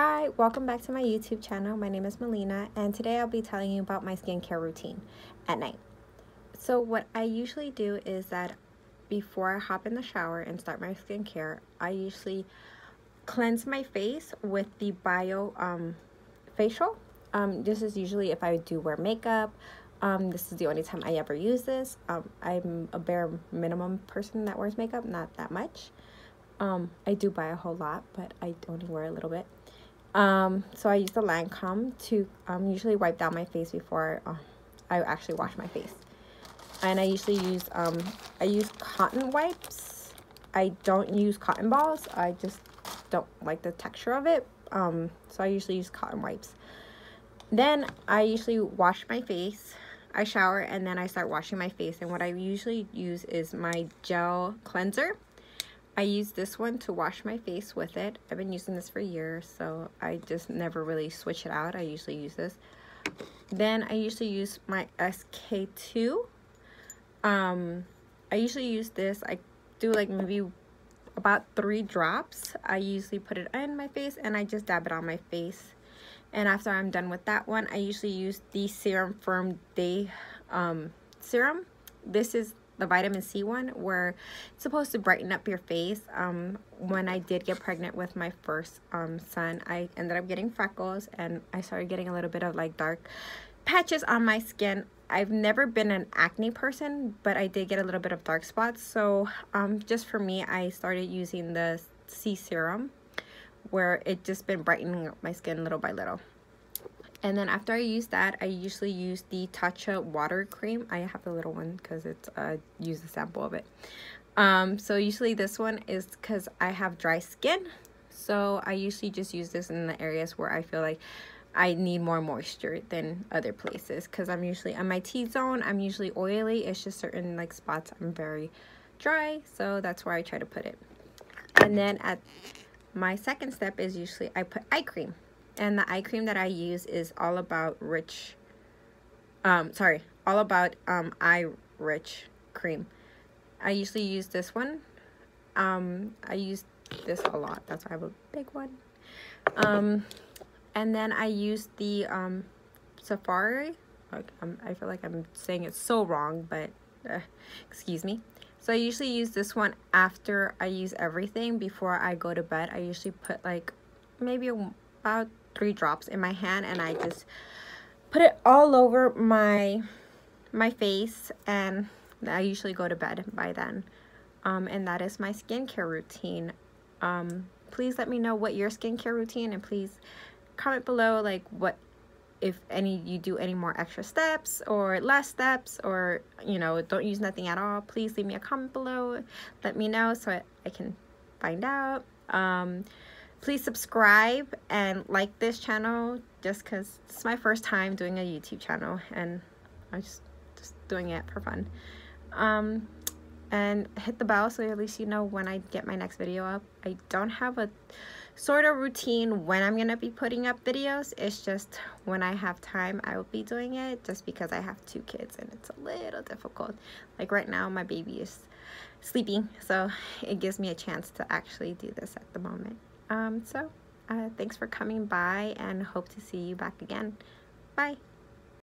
Hi, welcome back to my YouTube channel. My name is Melina and today I'll be telling you about my skincare routine at night. So what I usually do is that before I hop in the shower and start my skincare, I usually cleanse my face with the Bio um, Facial. Um, this is usually if I do wear makeup. Um, this is the only time I ever use this. Um, I'm a bare minimum person that wears makeup, not that much. Um, I do buy a whole lot, but I only wear a little bit. Um, so I use the Lancome to um, usually wipe down my face before uh, I actually wash my face. And I usually use, um, I use cotton wipes. I don't use cotton balls. I just don't like the texture of it. Um, so I usually use cotton wipes. Then I usually wash my face. I shower and then I start washing my face. And what I usually use is my gel cleanser I use this one to wash my face with it. I've been using this for years, so I just never really switch it out. I usually use this. Then I usually use my SK-II. Um, I usually use this. I do like maybe about three drops. I usually put it in my face and I just dab it on my face. And after I'm done with that one, I usually use the C-Firma Day um, Serum. This is the vitamin C one where it's supposed to brighten up your face. Um, when I did get pregnant with my first um, son, I ended up getting freckles and I started getting a little bit of like dark patches on my skin. I've never been an acne person, but I did get a little bit of dark spots. So um, just for me, I started using the C serum where it just been brightening up my skin little by little and then after I use that I usually use the Tatcha water cream. I have the little one because it's uh use a sample of it. Um so usually this one is because I have dry skin. So I usually just use this in the areas where I feel like I need more moisture than other places because I'm usually on my T-zone I'm usually oily. It's just certain like spots I'm very dry so that's where I try to put it. And then at my second step is usually I put eye cream and the eye cream that I use is all about rich um sorry all about um eye rich cream. I usually use this one. Um I use this a lot. That's why I have a big one. Um and then I use the um Safari. Like, um, I feel like I'm saying it so wrong but uh, excuse me. So I usually use this one after I use everything before I go to bed. I usually put like maybe about three drops in my hand and I just put it all over my my face and I usually go to bed by then. Um, and that is my skincare routine. Um, please let me know what your skincare routine and please comment below like what if any you do any more extra steps or less steps or you know don't use nothing at all. Please leave me a comment below. Let me know so I, I can find out. Um, please subscribe and like this channel just because it's my first time doing a YouTube channel and I'm just, just doing it for fun. Um, and hit the bell so at least you know when I get my next video up. I don't have a sort of routine when I'm going to be putting up videos. It's just when I have time I will be doing it just because I have two kids and it's a little difficult. Like right now my baby is sleeping so it gives me a chance to actually do this at the moment. Um, so uh, thanks for coming by and hope to see you back again. Bye.